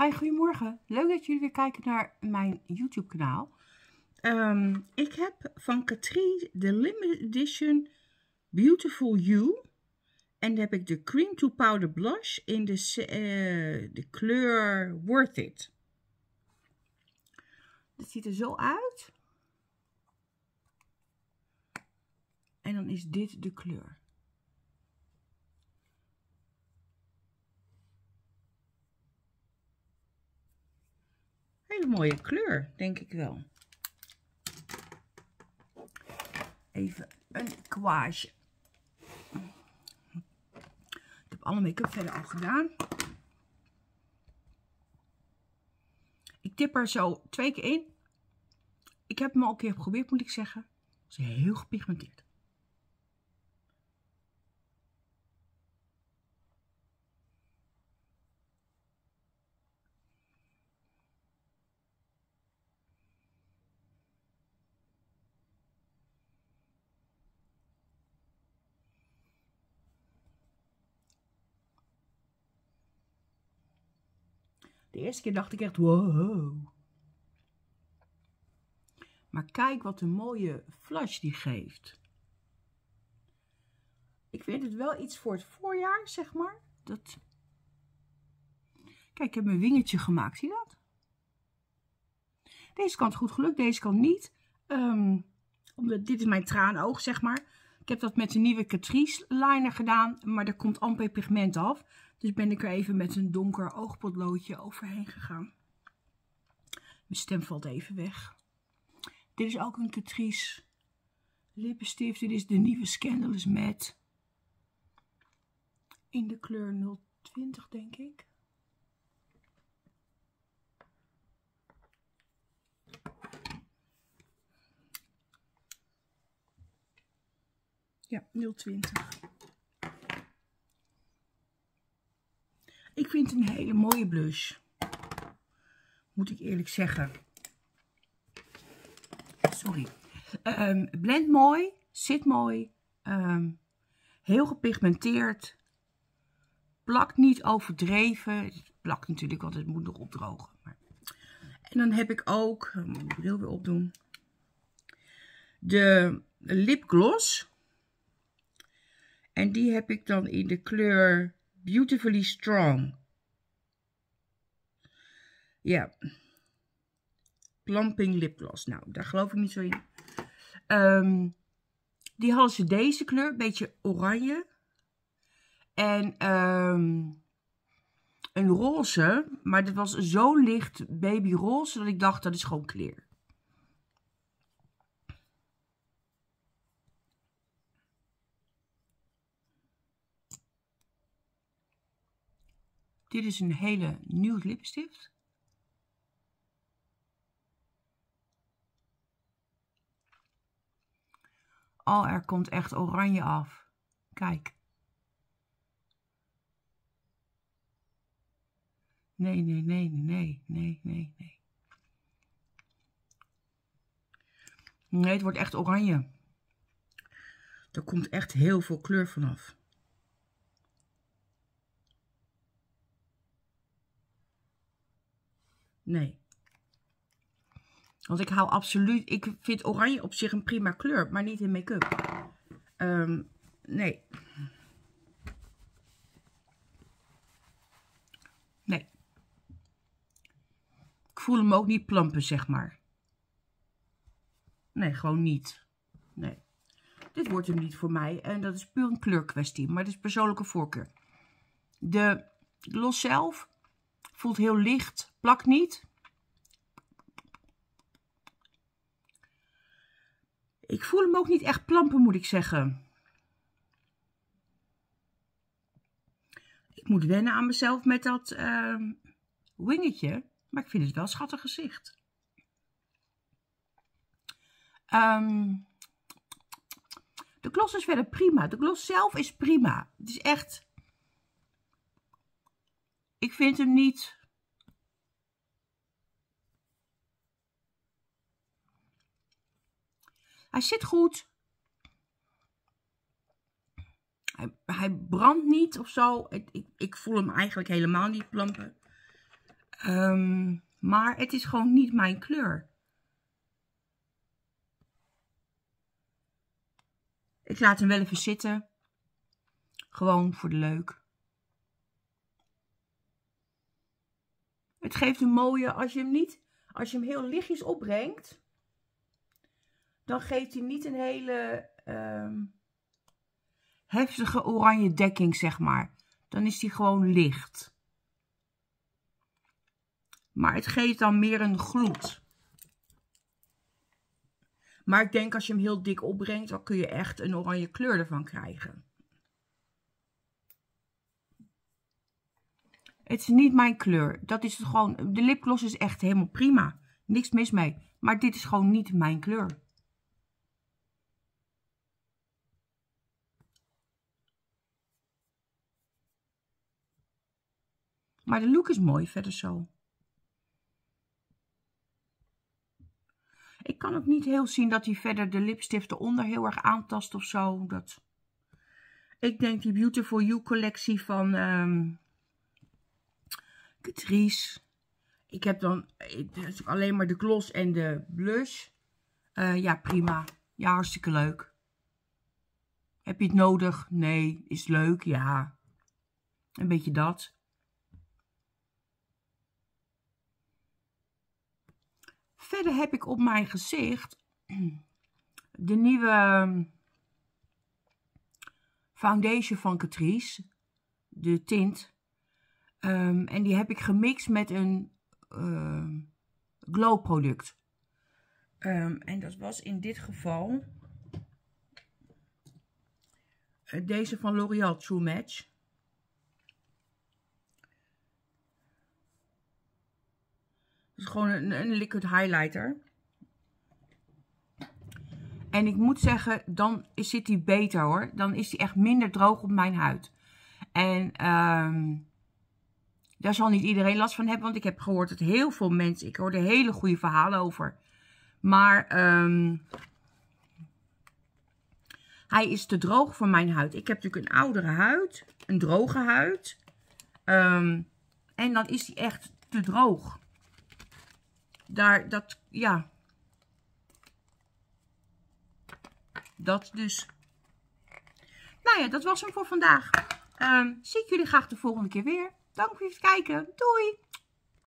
Hi, goedemorgen. Leuk dat jullie weer kijken naar mijn YouTube kanaal. Ehm, ik heb van Catrice de Limited Edition Beautiful You. En dan heb ik de Cream to Powder Blush in de, uh, de kleur Worth It. Het ziet er zo uit. En dan is dit de kleur. Hele mooie kleur, denk ik wel. Even een kwaarsje. Ik heb alle make-up verder al gedaan. Ik tip er zo twee keer in. Ik heb hem al een keer geprobeerd, moet ik zeggen. Het is heel gepigmenteerd. De eerste keer dacht ik echt, wow. Maar kijk wat een mooie flush die geeft. Ik vind het wel iets voor het voorjaar, zeg maar. Dat... Kijk, ik heb mijn wingetje gemaakt. Zie je dat? Deze kant goed gelukt, deze kant niet. Um, omdat dit is mijn traanoog, zeg maar. Ik heb dat met de nieuwe Catrice liner gedaan, maar er komt amper pigment af. Dus ben ik er even met een donker oogpotloodje overheen gegaan. Mijn stem valt even weg. Dit is ook een Catrice lippenstift. Dit is de nieuwe Scandalous Matte. In de kleur 020 denk ik. Ja, 020. Ik vind het een hele mooie blush. Moet ik eerlijk zeggen. Sorry. Um, blend mooi. Zit mooi. Um, heel gepigmenteerd. Plakt niet overdreven. Plakt natuurlijk, want het moet nog opdrogen. Maar... En dan heb ik ook, mijn bril weer opdoen. De lipgloss. En die heb ik dan in de kleur Beautifully Strong. Ja. Plumping lipgloss. Nou, daar geloof ik niet zo in. Um, die hadden ze deze kleur, een beetje oranje. En um, een roze, maar dit was zo licht babyroze dat ik dacht dat is gewoon clear. Dit is een hele nieuwe lipstift. Oh, er komt echt oranje af. Kijk. Nee, nee, nee, nee, nee, nee, nee. Nee, het wordt echt oranje. Er komt echt heel veel kleur vanaf. Nee. Want ik hou absoluut... Ik vind oranje op zich een prima kleur, maar niet in make-up. Um, nee. Nee. Ik voel hem ook niet plumpen, zeg maar. Nee, gewoon niet. Nee. Dit wordt hem niet voor mij. En dat is puur een kleurkwestie. Maar dat is persoonlijke voorkeur. De los zelf voelt heel licht. Plakt niet. Ik voel hem ook niet echt plampen, moet ik zeggen. Ik moet wennen aan mezelf met dat uh, wingetje. Maar ik vind het wel een schattig gezicht. Um, de gloss is verder prima. De gloss zelf is prima. Het is echt... Ik vind hem niet Hij zit goed. Hij, brandt niet of zo. Ik, ik, ik, voel hem eigenlijk helemaal niet plampen. Ehm, maar het is gewoon niet mijn kleur. Ik laat hem wel even zitten. Gewoon voor de leuk. Het geeft een mooie, als je hem niet, als je hem heel lichtjes opbrengt, dan geeft hij niet een hele ehm, heftige oranje dekking, zeg maar. Dan is hij gewoon licht. Maar het geeft dan meer een gloed. Maar ik denk als je hem heel dik opbrengt, dan kun je echt een oranje kleur ervan krijgen. Het is niet mijn kleur. Dat is gewoon, de lipgloss is echt helemaal prima. Niks mis mee. Maar dit is gewoon niet mijn kleur. Maar de look is mooi verder zo. Ik kan ook niet heel zien dat hij verder de lipstift eronder heel erg aantast of zo. Dat... Ik denk die Beautiful You collectie van um, Catrice. Ik heb dan alleen maar de gloss en de blush. Uh, ja, prima. Ja, hartstikke leuk. Heb je het nodig? Nee. Is leuk? Ja. Een beetje dat. Verder heb ik op mijn gezicht de nieuwe foundation van Catrice. De tint. Um, en die heb ik gemixt met een uh, glow product. En dat was in dit geval uh, deze van L'Oreal True Match. Is gewoon een, liquid highlighter. En ik moet zeggen, dan zit die beter hoor. Dan is die echt minder droog op mijn huid. En um, daar zal niet iedereen last van hebben. Want ik heb gehoord dat heel veel mensen... Ik hoorde hele goede verhalen over. Maar um, hij is te droog voor mijn huid. Ik heb natuurlijk een oudere huid. Een droge huid. Um, en dan is hij echt te droog daar, dat, ja. Dat dus. Nou ja, dat was hem voor vandaag. Um, zie ik jullie graag de volgende keer weer. Dank voor het kijken. Doei!